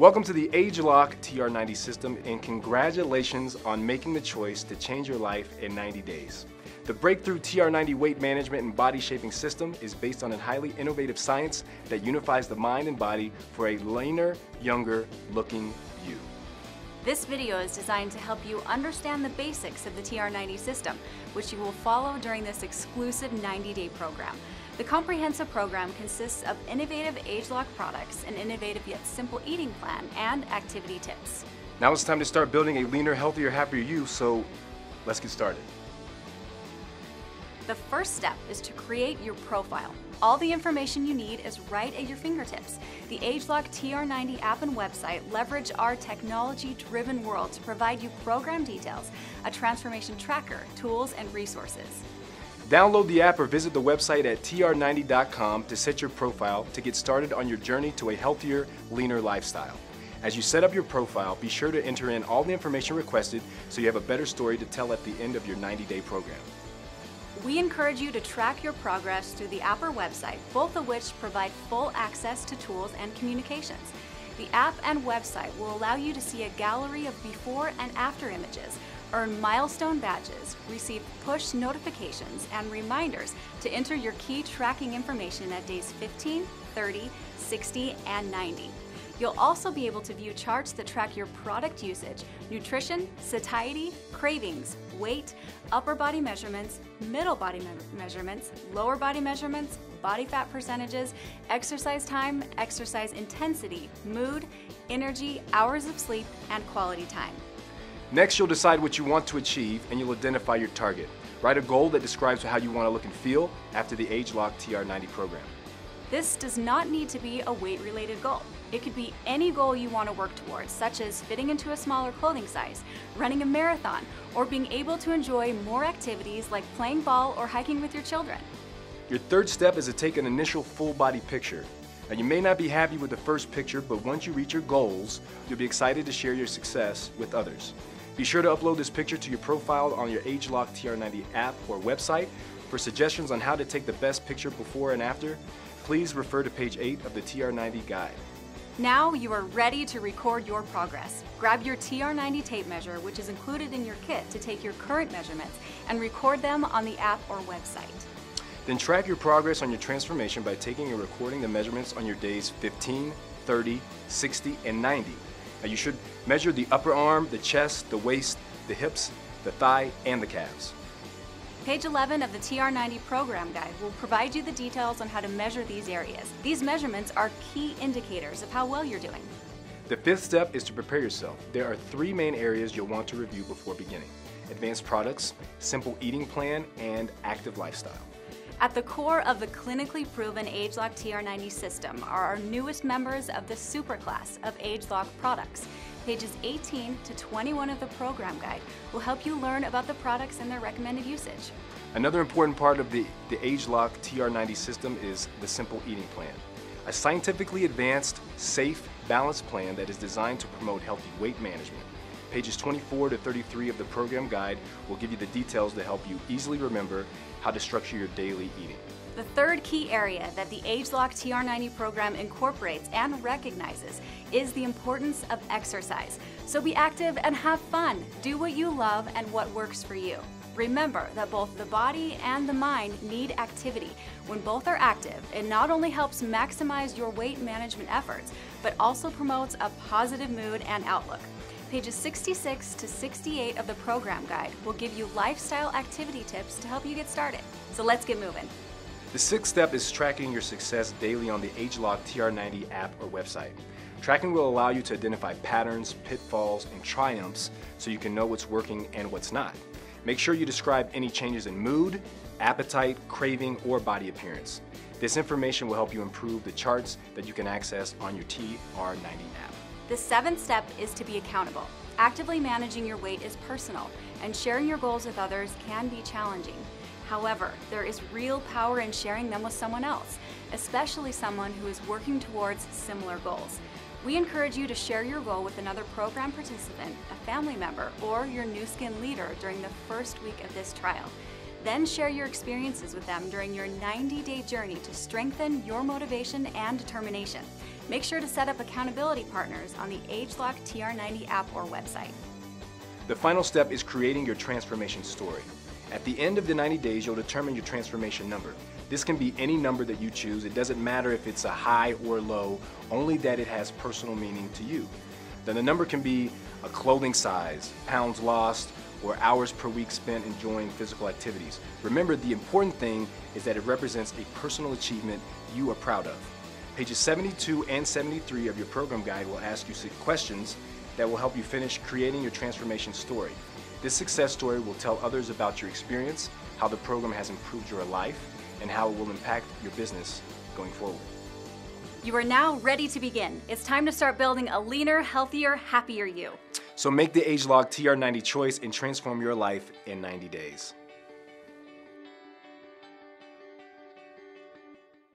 Welcome to the ageLOC TR90 system and congratulations on making the choice to change your life in 90 days. The breakthrough TR90 weight management and body shaping system is based on a highly innovative science that unifies the mind and body for a leaner, younger looking you. This video is designed to help you understand the basics of the TR90 system, which you will follow during this exclusive 90-day program. The comprehensive program consists of innovative ageLOC products, an innovative yet simple eating plan, and activity tips. Now it's time to start building a leaner, healthier, happier you, so let's get started. The first step is to create your profile. All the information you need is right at your fingertips. The ageLOC TR90 app and website leverage our technology-driven world to provide you program details, a transformation tracker, tools, and resources. Download the app or visit the website at tr90.com to set your profile to get started on your journey to a healthier, leaner lifestyle. As you set up your profile, be sure to enter in all the information requested so you have a better story to tell at the end of your 90-day program. We encourage you to track your progress through the app or website, both of which provide full access to tools and communications. The app and website will allow you to see a gallery of before and after images, earn milestone badges, receive push notifications, and reminders to enter your key tracking information at days 15, 30, 60, and 90. You'll also be able to view charts that track your product usage, nutrition, satiety, cravings, weight, upper body measurements, middle body me measurements, lower body measurements, body fat percentages, exercise time, exercise intensity, mood, energy, hours of sleep, and quality time. Next, you'll decide what you want to achieve and you'll identify your target. Write a goal that describes how you want to look and feel after the ageLOC TR90 program. This does not need to be a weight-related goal. It could be any goal you want to work towards, such as fitting into a smaller clothing size, running a marathon, or being able to enjoy more activities like playing ball or hiking with your children. Your third step is to take an initial full body picture. Now you may not be happy with the first picture, but once you reach your goals, you'll be excited to share your success with others. Be sure to upload this picture to your profile on your ageLOC TR90 app or website. For suggestions on how to take the best picture before and after, please refer to page 8 of the TR90 guide. Now you are ready to record your progress. Grab your TR90 tape measure, which is included in your kit to take your current measurements and record them on the app or website. Then track your progress on your transformation by taking and recording the measurements on your days 15, 30, 60, and 90. Now you should measure the upper arm, the chest, the waist, the hips, the thigh, and the calves. Page 11 of the TR90 program guide will provide you the details on how to measure these areas. These measurements are key indicators of how well you're doing. The fifth step is to prepare yourself. There are three main areas you'll want to review before beginning. Advanced products, simple eating plan, and active lifestyle. At the core of the clinically proven ageLOC TR90 system are our newest members of the superclass of ageLOC products. Pages 18 to 21 of the program guide will help you learn about the products and their recommended usage. Another important part of the, the ageLOC TR90 system is the Simple Eating Plan. A scientifically advanced, safe, balanced plan that is designed to promote healthy weight management. Pages 24 to 33 of the program guide will give you the details to help you easily remember how to structure your daily eating. The third key area that the ageLOC TR90 program incorporates and recognizes is the importance of exercise. So be active and have fun. Do what you love and what works for you. Remember that both the body and the mind need activity. When both are active, it not only helps maximize your weight management efforts, but also promotes a positive mood and outlook. Pages 66 to 68 of the program guide will give you lifestyle activity tips to help you get started. So let's get moving. The sixth step is tracking your success daily on the ageLOC TR90 app or website. Tracking will allow you to identify patterns, pitfalls, and triumphs so you can know what's working and what's not. Make sure you describe any changes in mood, appetite, craving, or body appearance. This information will help you improve the charts that you can access on your TR90 app. The seventh step is to be accountable. Actively managing your weight is personal, and sharing your goals with others can be challenging. However, there is real power in sharing them with someone else, especially someone who is working towards similar goals. We encourage you to share your goal with another program participant, a family member, or your Nu Skin leader during the first week of this trial. Then share your experiences with them during your 90 day journey to strengthen your motivation and determination. Make sure to set up accountability partners on the ageLOC TR90 app or website. The final step is creating your transformation story. At the end of the 90 days, you'll determine your transformation number. This can be any number that you choose. It doesn't matter if it's a high or low, only that it has personal meaning to you. Then the number can be a clothing size, pounds lost, or hours per week spent enjoying physical activities. Remember, the important thing is that it represents a personal achievement you are proud of. Pages 72 and 73 of your program guide will ask you questions that will help you finish creating your transformation story. This success story will tell others about your experience, how the program has improved your life, and how it will impact your business going forward. You are now ready to begin. It's time to start building a leaner, healthier, happier you. So make the ageLOC TR90 choice and transform your life in 90 days.